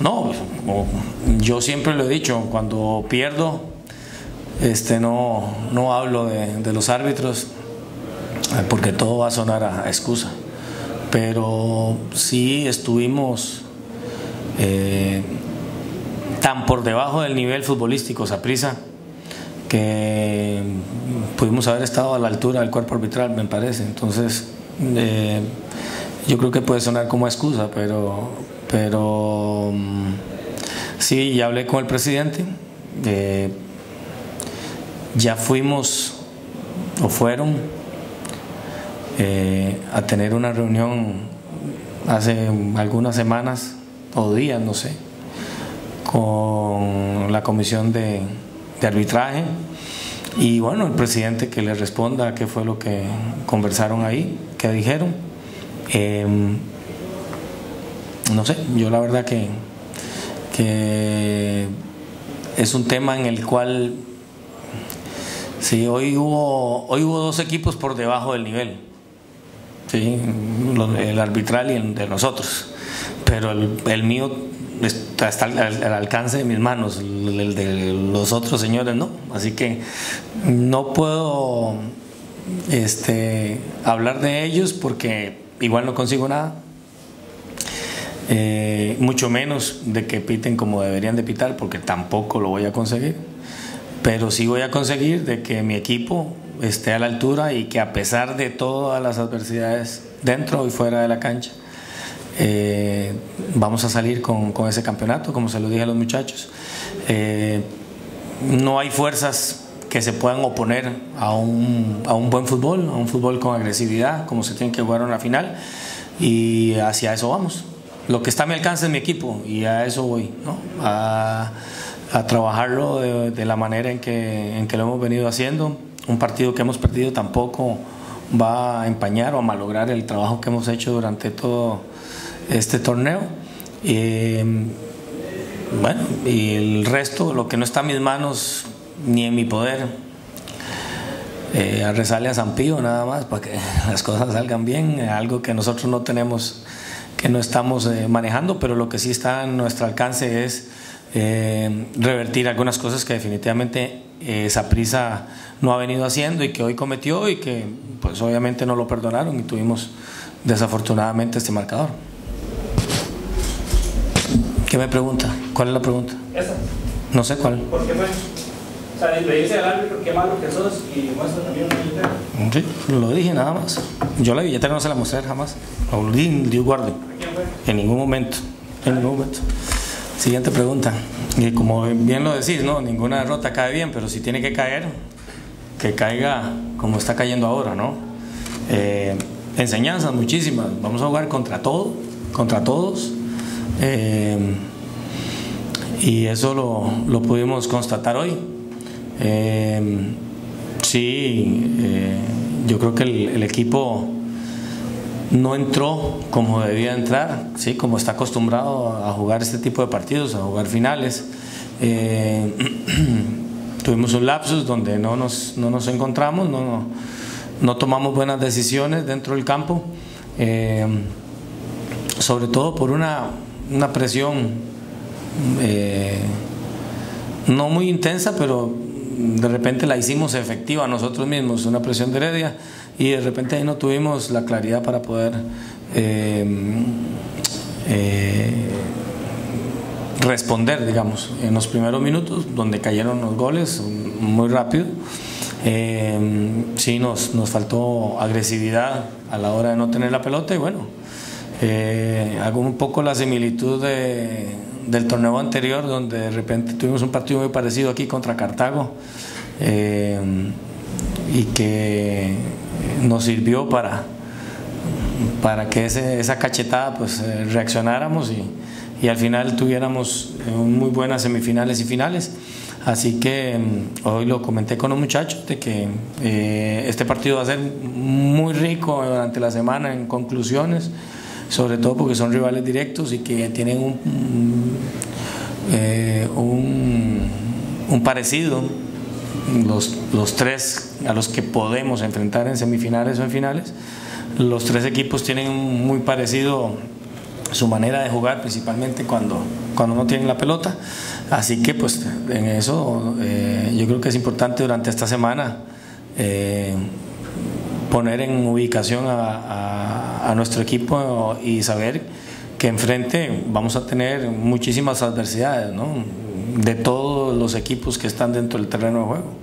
No, yo siempre lo he dicho, cuando pierdo, este, no, no hablo de, los árbitros, porque todo va a sonar a, excusa. Pero sí estuvimos eh, tan por debajo del nivel futbolístico, Saprisa, que pudimos haber estado a la altura del cuerpo arbitral, me parece. Entonces, eh, yo creo que puede sonar como excusa, pero, pero mm, sí, ya hablé con el presidente, eh, ya fuimos o fueron eh, a tener una reunión hace algunas semanas o días, no sé, con la comisión de, arbitraje y bueno, el presidente que le responda qué fue lo que conversaron ahí, qué dijeron. Em, no sé, yo la verdad que, que es un tema en el cual sí, hoy hubo, hoy hubo dos equipos por debajo del nivel. Sí, el arbitral y el de nosotros. Pero el, el mío está, al, alcance de mis manos, el, de los otros señores no. Así que no puedo este, hablar de ellos porque igual no consigo nada. Eh, mucho menos de que piten como deberían de pitar porque tampoco lo voy a conseguir. Pero sí voy a conseguir de que mi equipo esté a la altura y que a pesar de todas las adversidades dentro y fuera de la cancha, eh, vamos a salir con, ese campeonato, como se lo dije a los muchachos. Eh, no hay fuerzas que se puedan oponer a un, a un, buen fútbol, a un fútbol con agresividad, como se tiene que jugar en la final, y hacia eso vamos. Lo que está a mi alcance es mi equipo, y a eso voy, ¿no? a, trabajarlo de, la manera en que, en que lo hemos venido haciendo. Un partido que hemos perdido tampoco va a empañar o a malograr el trabajo que hemos hecho durante todo este torneo. y bueno, y el resto, lo que no está en mis manos ni en mi poder, eh, a rezarle a San Pío nada más para que las cosas salgan bien, algo que nosotros no tenemos, que no estamos eh, manejando, pero lo que sí está en nuestro alcance es eh, revertir algunas cosas que definitivamente esa prisa no ha venido haciendo y que hoy cometió y que pues obviamente no lo perdonaron y tuvimos desafortunadamente este marcador. ¿Qué me pregunta? ¿Cuál es la pregunta? Esa. No sé cuál. ¿Por qué fue? O sea, le dice al árbitro qué malo que sos y muestra también una billetera. Sí, lo dije nada más. Yo la billetera no se la mostré jamás. Lo dije, En ningún momento. En ningún momento. Siguiente pregunta. Y como bien lo decís, ¿no? Ninguna derrota cae bien, pero si tiene que caer, que caiga como está cayendo ahora, ¿no? Eh, enseñanzas muchísimas. Vamos a jugar contra todo, contra todos eh, y eso lo, lo, pudimos constatar hoy. Eh, sí, yo creo que el, equipo no entró como debía entrar, ¿sí? como está acostumbrado a jugar este tipo de partidos, a jugar finales. tuvimos un lapsus donde no nos, no nos encontramos, no, no, no, tomamos buenas decisiones dentro del campo, sobre todo por una una presión eh, no muy intensa, pero de repente la hicimos efectiva nosotros mismos, una presión de Heredia, y de repente ahí no tuvimos la claridad para poder eh, eh, responder, digamos, en los primeros minutos, donde cayeron los goles muy rápido. sí nos, nos faltó agresividad a la hora de no tener la pelota y bueno, eh, hago un poco la similitud del torneo anterior, donde de repente tuvimos un partido muy parecido aquí contra Cartago eh, y que nos sirvió para, para que esa cachetada pues eh, reaccionáramos y, y, al final tuviéramos muy buenas semifinales y finales. Así que mm, hoy lo comenté con los muchachos de que este partido va a ser muy rico durante la semana en conclusiones sobre todo porque son rivales directos y que tienen un, eh, un, parecido, los, los tres a los que podemos enfrentar en semifinales o en finales, los tres equipos tienen un muy parecido su manera de jugar, principalmente cuando, cuando no tienen la pelota. Así que pues en eso eh, yo creo que es importante durante esta semana eh, poner en ubicación a, nuestro equipo y saber que enfrente vamos a tener muchísimas adversidades ¿no? de todos los equipos que están dentro del terreno de juego.